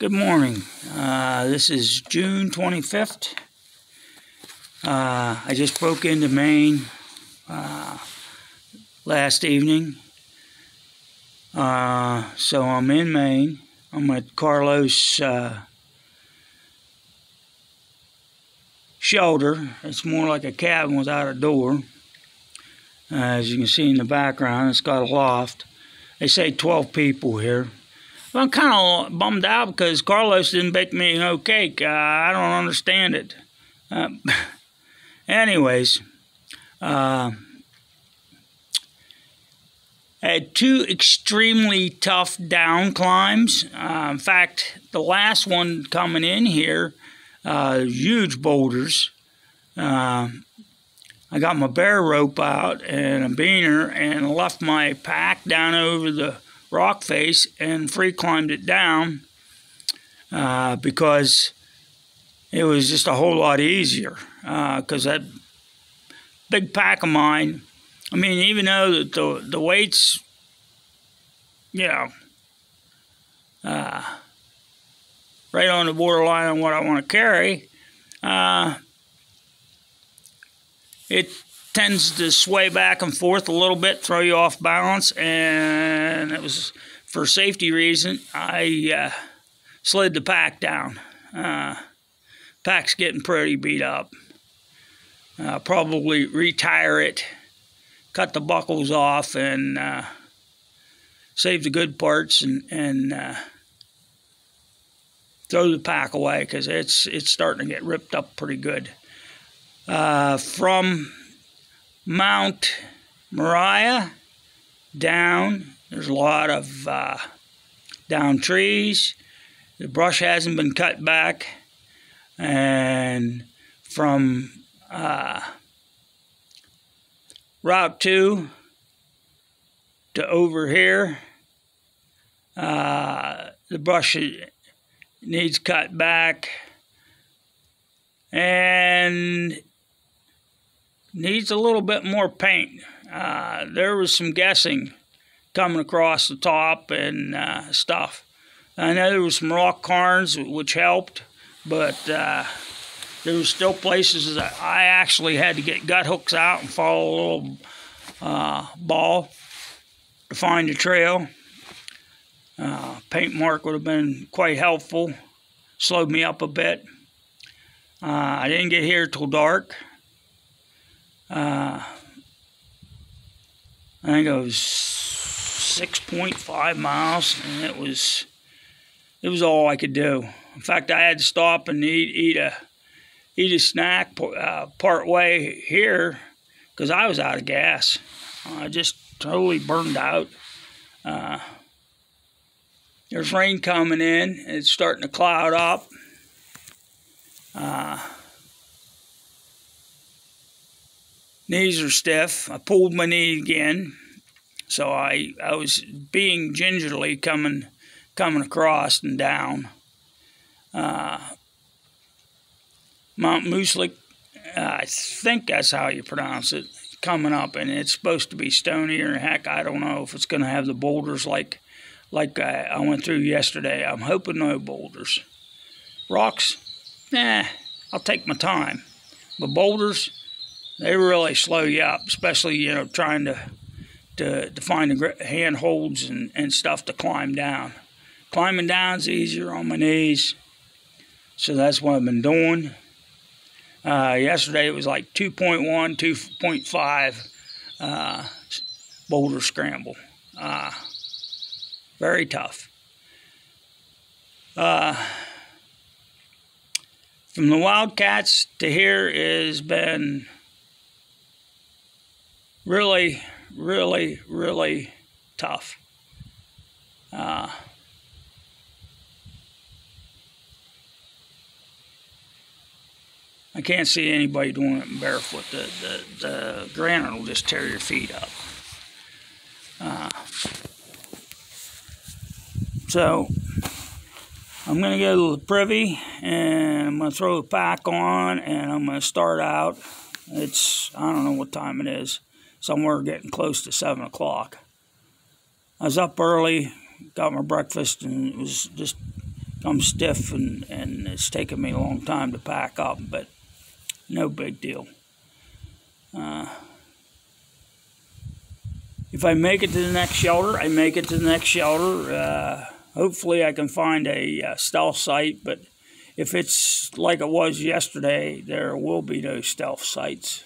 Good morning. Uh, this is June 25th. Uh, I just broke into Maine uh, last evening. Uh, so I'm in Maine. I'm at Carlos uh, shelter. It's more like a cabin without a door. as you can see in the background, it's got a loft. They say 12 people here. I'm kind of bummed out because Carlos didn't bake me no cake. Uh, I don't understand it. Uh, anyways, uh, had two extremely tough down climbs. Uh, in fact, the last one coming in here, uh, huge boulders. Uh, I got my bear rope out and a beaner and left my pack down over the rock face and free climbed it down uh, because it was just a whole lot easier because uh, that big pack of mine I mean even though the, the, the weights you know uh, right on the borderline on what I want to carry uh, it tends to sway back and forth a little bit, throw you off balance, and it was for safety reason I uh, slid the pack down. Uh, pack's getting pretty beat up. Uh, probably retire it, cut the buckles off, and uh, save the good parts and and uh, throw the pack away because it's it's starting to get ripped up pretty good. Uh, from Mount Moriah down. There's a lot of uh, down trees. The brush hasn't been cut back. And from uh, Route 2 to over here, uh, the brush needs cut back. And needs a little bit more paint. Uh, there was some guessing coming across the top and uh, stuff. I know there was some rock cairns which helped, but uh, there was still places that I actually had to get Guthooks out and follow a little uh, ball to find the trail. Uh, paint mark would have been quite helpful, slowed me up a bit. Uh, I didn't get here till dark. Uh, I think it was 6.5 miles, and it was it was all I could do. In fact, I had to stop and eat eat a eat a snack uh, part way here because I was out of gas. I just totally burned out. Uh, there's rain coming in. It's starting to cloud up. Uh, knees are stiff. I pulled my knee again, so I I was being gingerly coming coming across and down. Uh, Mount Mooslick, I think that's how you pronounce it, coming up, and it's supposed to be stonier. Heck, I don't know if it's going to have the boulders like like I, I went through yesterday. I'm hoping no boulders. Rocks, nah, I'll take my time. But boulders, they really slow you up, especially you know trying to to, to find the handholds and, and stuff to climb down. Climbing down's easier on my knees, so that's what I've been doing. Uh, yesterday it was like 2.1, 2.5 uh, boulder scramble. Uh, very tough. Uh, from the Wildcats to here has been really, really, really tough. Uh, I can't see anybody doing it barefoot. The, the, the granite will just tear your feet up. Uh, so I'm going to go to the privy and I'm going to throw the pack on and I'm going to start out it's, I don't know what time it is, somewhere getting close to 7 o'clock. I was up early, got my breakfast, and it was just I'm stiff and, and it's taken me a long time to pack up, but no big deal. Uh, if I make it to the next shelter, I make it to the next shelter. Uh, hopefully, I can find a uh, stealth site, but if it's like it was yesterday, there will be no stealth sites.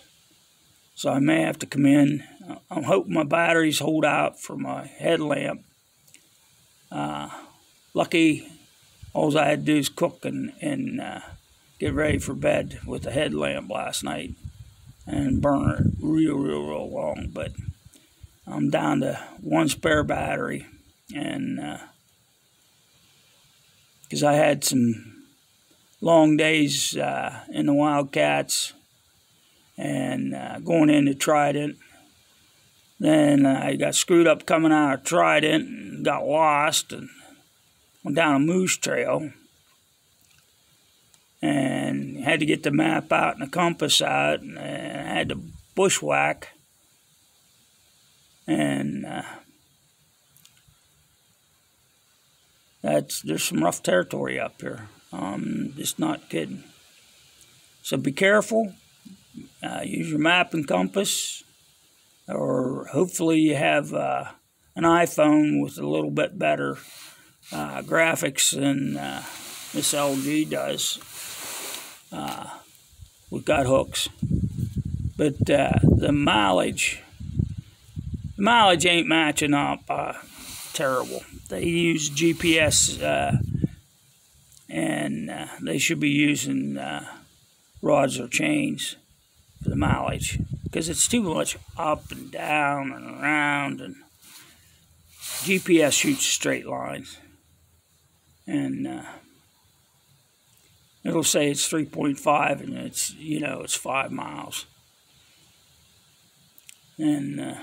So I may have to come in. I'm hoping my batteries hold out for my headlamp. Uh, lucky, all I had to do is cook and, and uh, get ready for bed with the headlamp last night and burn it real, real, real long. But I'm down to one spare battery, and because uh, I had some long days uh, in the Wildcats and uh, going into Trident. Then I got screwed up coming out of Trident and got lost and went down a moose trail and had to get the map out and the compass out and, and had to bushwhack and uh, that's there's some rough territory up here. Um, just not kidding. So be careful. Uh, use your map and compass, or hopefully you have uh, an iPhone with a little bit better uh, graphics than uh, this LG does. Uh, we've got hooks, but uh, the mileage, the mileage ain't matching up. terrible. They use GPS, and they should be using rods or chains the mileage because it's too much up and down and around and GPS shoots straight lines and uh, it'll say it's 3.5 and it's you know it's five miles. And uh,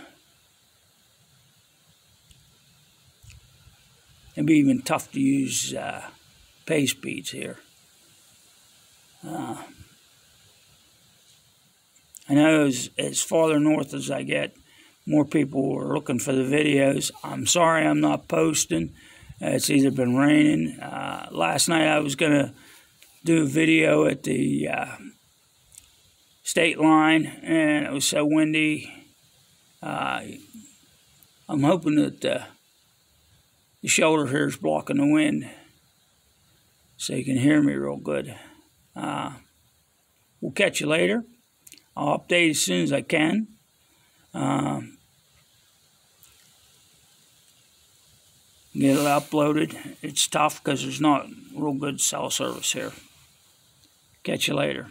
it'd be even tough to use uh, pay speeds here. Uh, I know as, as farther north as I get, more people are looking for the videos. I'm sorry I'm not posting. Uh, it's either been raining. Uh, last night I was going to do a video at the uh, state line, and it was so windy. Uh, I'm hoping that uh, the shoulder here is blocking the wind so you can hear me real good. We'll catch you later. I'll update as soon as I can. Um, get it uploaded. It's tough because there's not real good cell service here. Catch you later.